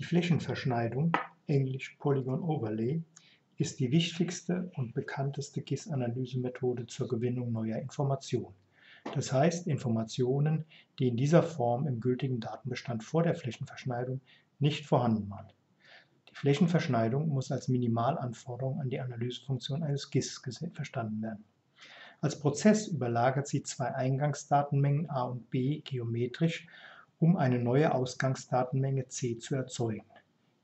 Die Flächenverschneidung, englisch Polygon Overlay, ist die wichtigste und bekannteste GIS-Analysemethode zur Gewinnung neuer Informationen. Das heißt Informationen, die in dieser Form im gültigen Datenbestand vor der Flächenverschneidung nicht vorhanden waren. Die Flächenverschneidung muss als Minimalanforderung an die Analysefunktion eines GIS verstanden werden. Als Prozess überlagert sie zwei Eingangsdatenmengen a und b geometrisch, um eine neue Ausgangsdatenmenge c zu erzeugen.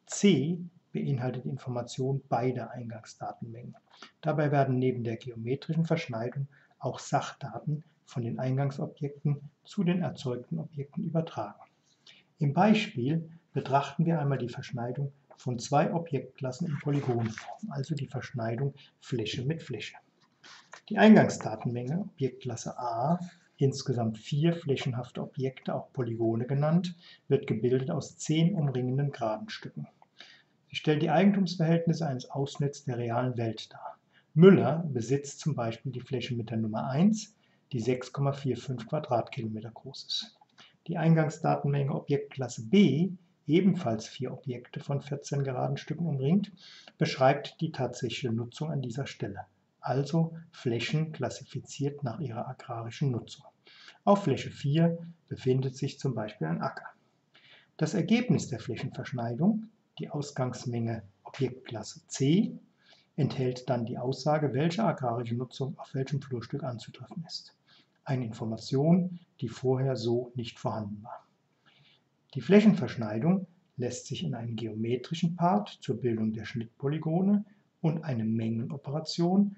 c beinhaltet Informationen beider Eingangsdatenmengen. Dabei werden neben der geometrischen Verschneidung auch Sachdaten von den Eingangsobjekten zu den erzeugten Objekten übertragen. Im Beispiel betrachten wir einmal die Verschneidung von zwei Objektklassen in Polygonform, also die Verschneidung Fläche mit Fläche. Die Eingangsdatenmenge Objektklasse A, insgesamt vier flächenhafte Objekte, auch Polygone genannt, wird gebildet aus zehn umringenden Geradenstücken. Sie stellt die Eigentumsverhältnisse eines Ausschnitts der realen Welt dar. Müller besitzt zum Beispiel die Fläche mit der Nummer 1, die 6,45 Quadratkilometer groß ist. Die Eingangsdatenmenge Objektklasse B, ebenfalls vier Objekte von 14 geraden Stücken umringt, beschreibt die tatsächliche Nutzung an dieser Stelle, also Flächen klassifiziert nach ihrer agrarischen Nutzung. Auf Fläche 4 befindet sich zum Beispiel ein Acker. Das Ergebnis der Flächenverschneidung die Ausgangsmenge Objektklasse C enthält dann die Aussage, welche agrarische Nutzung auf welchem Flurstück anzutreffen ist. Eine Information, die vorher so nicht vorhanden war. Die Flächenverschneidung lässt sich in einen geometrischen Part zur Bildung der Schnittpolygone und eine Mengenoperation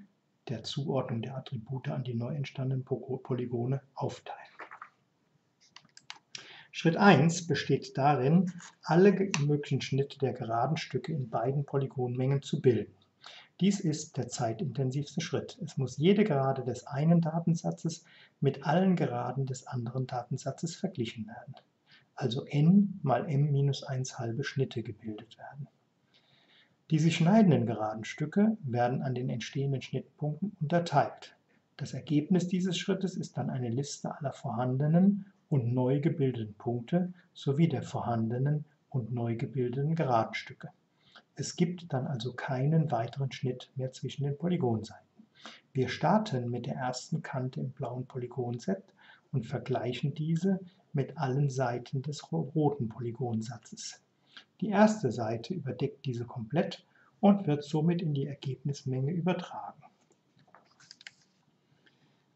der Zuordnung der Attribute an die neu entstandenen Polygone aufteilen. Schritt 1 besteht darin, alle möglichen Schnitte der geraden Stücke in beiden Polygonmengen zu bilden. Dies ist der zeitintensivste Schritt. Es muss jede Gerade des einen Datensatzes mit allen Geraden des anderen Datensatzes verglichen werden. Also n mal m minus 1 halbe Schnitte gebildet werden. Die sich schneidenden geraden Stücke werden an den entstehenden Schnittpunkten unterteilt. Das Ergebnis dieses Schrittes ist dann eine Liste aller vorhandenen und neu gebildeten Punkte sowie der vorhandenen und neu gebildeten Geradenstücke. Es gibt dann also keinen weiteren Schnitt mehr zwischen den Polygonseiten. Wir starten mit der ersten Kante im blauen Polygonset und vergleichen diese mit allen Seiten des roten Polygonsatzes. Die erste Seite überdeckt diese komplett und wird somit in die Ergebnismenge übertragen.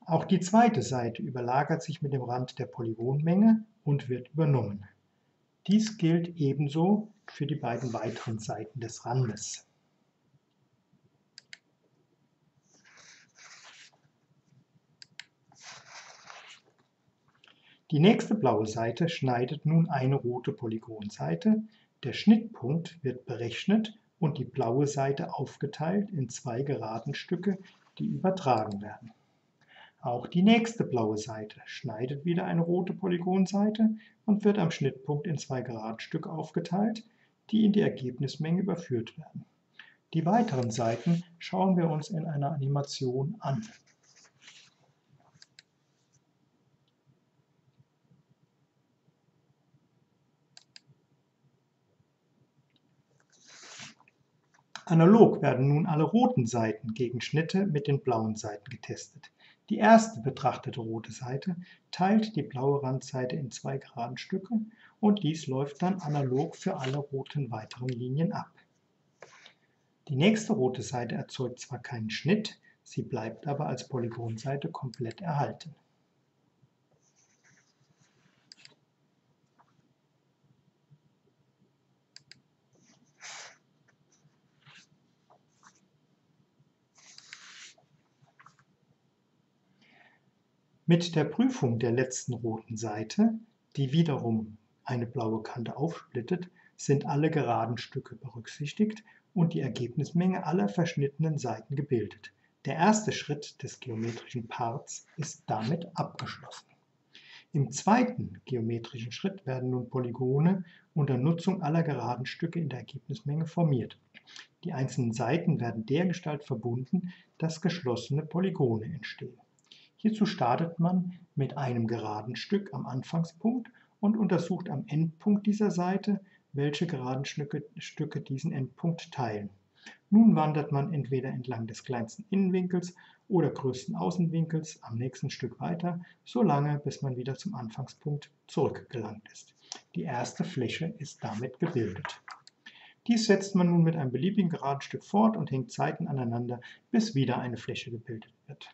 Auch die zweite Seite überlagert sich mit dem Rand der Polygonmenge und wird übernommen. Dies gilt ebenso für die beiden weiteren Seiten des Randes. Die nächste blaue Seite schneidet nun eine rote Polygonseite. Der Schnittpunkt wird berechnet und die blaue Seite aufgeteilt in zwei geraden Stücke, die übertragen werden. Auch die nächste blaue Seite schneidet wieder eine rote Polygonseite und wird am Schnittpunkt in zwei Geradstücke aufgeteilt, die in die Ergebnismenge überführt werden. Die weiteren Seiten schauen wir uns in einer Animation an. Analog werden nun alle roten Seiten gegen Schnitte mit den blauen Seiten getestet. Die erste betrachtete rote Seite teilt die blaue Randseite in zwei geraden Stücke und dies läuft dann analog für alle roten weiteren Linien ab. Die nächste rote Seite erzeugt zwar keinen Schnitt, sie bleibt aber als Polygonseite komplett erhalten. Mit der Prüfung der letzten roten Seite, die wiederum eine blaue Kante aufsplittet, sind alle geraden Stücke berücksichtigt und die Ergebnismenge aller verschnittenen Seiten gebildet. Der erste Schritt des geometrischen Parts ist damit abgeschlossen. Im zweiten geometrischen Schritt werden nun Polygone unter Nutzung aller geraden Stücke in der Ergebnismenge formiert. Die einzelnen Seiten werden dergestalt verbunden, dass geschlossene Polygone entstehen. Hierzu startet man mit einem geraden Stück am Anfangspunkt und untersucht am Endpunkt dieser Seite, welche geraden Stücke, diesen Endpunkt teilen. Nun wandert man entweder entlang des kleinsten Innenwinkels oder größten Außenwinkels am nächsten Stück weiter, so lange, bis man wieder zum Anfangspunkt zurückgelangt ist. Die erste Fläche ist damit gebildet. Dies setzt man nun mit einem beliebigen geraden Stück fort und hängt Seiten aneinander, bis wieder eine Fläche gebildet wird.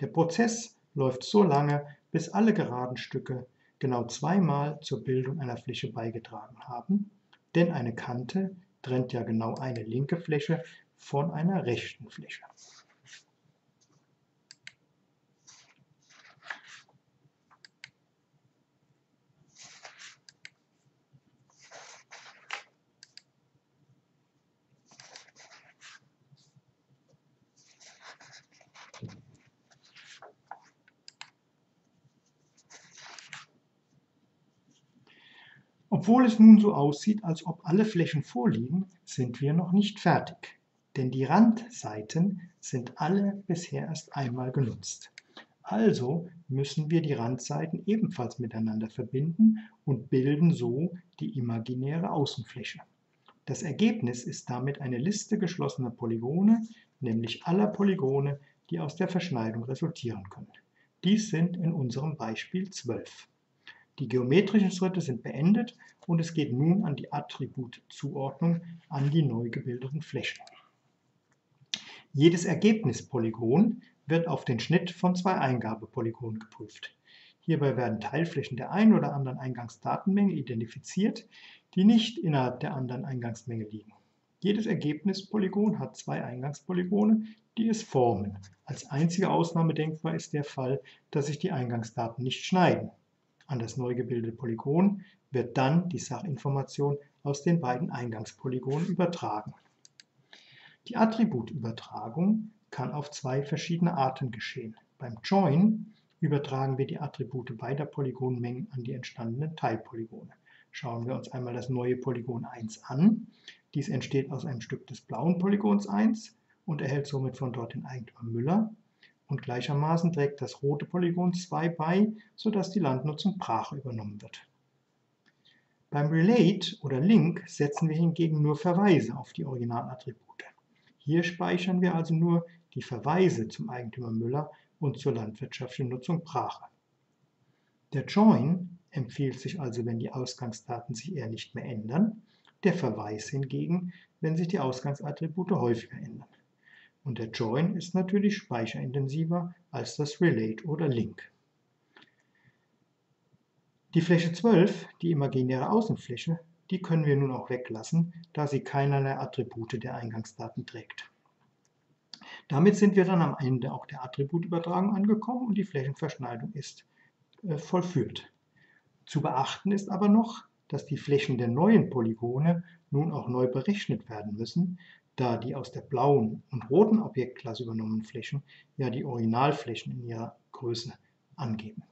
Der Prozess läuft so lange, bis alle geraden Stücke genau zweimal zur Bildung einer Fläche beigetragen haben, denn eine Kante trennt ja genau eine linke Fläche von einer rechten Fläche. Obwohl es nun so aussieht, als ob alle Flächen vorliegen, sind wir noch nicht fertig, denn die Randseiten sind alle bisher erst einmal genutzt. Also müssen wir die Randseiten ebenfalls miteinander verbinden und bilden so die imaginäre Außenfläche. Das Ergebnis ist damit eine Liste geschlossener Polygone, nämlich aller Polygone, die aus der Verschneidung resultieren können. Dies sind in unserem Beispiel zwölf. Die geometrischen Schritte sind beendet und es geht nun an die Attributzuordnung an die neu gebildeten Flächen. Jedes Ergebnispolygon wird auf den Schnitt von zwei Eingabepolygonen geprüft. Hierbei werden Teilflächen der einen oder anderen Eingangsdatenmenge identifiziert, die nicht innerhalb der anderen Eingangsmenge liegen. Jedes Ergebnispolygon hat zwei Eingangspolygone, die es formen. Als einzige Ausnahme denkbar ist der Fall, dass sich die Eingangsdaten nicht schneiden. An das neu gebildete Polygon wird dann die Sachinformation aus den beiden Eingangspolygonen übertragen. Die Attributübertragung kann auf zwei verschiedene Arten geschehen. Beim Join übertragen wir die Attribute beider Polygonmengen an die entstandenen Teilpolygone. Schauen wir uns einmal das neue Polygon 1 an. Dies entsteht aus einem Stück des blauen Polygons 1 und erhält somit von dort den Eigentümer Müller und gleichermaßen trägt das rote Polygon 2 bei, sodass die Landnutzung Brache übernommen wird. Beim Relate oder Link setzen wir hingegen nur Verweise auf die Originalattribute. Hier speichern wir also nur die Verweise zum Eigentümer Müller und zur landwirtschaftlichen Nutzung Brache. Der Join empfiehlt sich also, wenn die Ausgangsdaten sich eher nicht mehr ändern, der Verweis hingegen, wenn sich die Ausgangsattribute häufiger ändern und der Join ist natürlich speicherintensiver als das Relate oder Link. Die Fläche 12, die imaginäre Außenfläche, die können wir nun auch weglassen, da sie keinerlei Attribute der Eingangsdaten trägt. Damit sind wir dann am Ende auch der Attributübertragung angekommen und die Flächenverschneidung ist äh, vollführt. Zu beachten ist aber noch, dass die Flächen der neuen Polygone nun auch neu berechnet werden müssen, da die aus der blauen und roten Objektklasse übernommenen Flächen ja die Originalflächen in ihrer Größe angeben.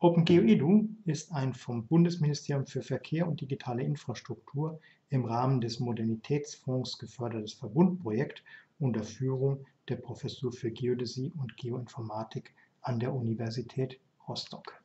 OpenGeoEDU ist ein vom Bundesministerium für Verkehr und digitale Infrastruktur im Rahmen des Modernitätsfonds gefördertes Verbundprojekt unter Führung der Professur für Geodäsie und Geoinformatik an der Universität Rostock.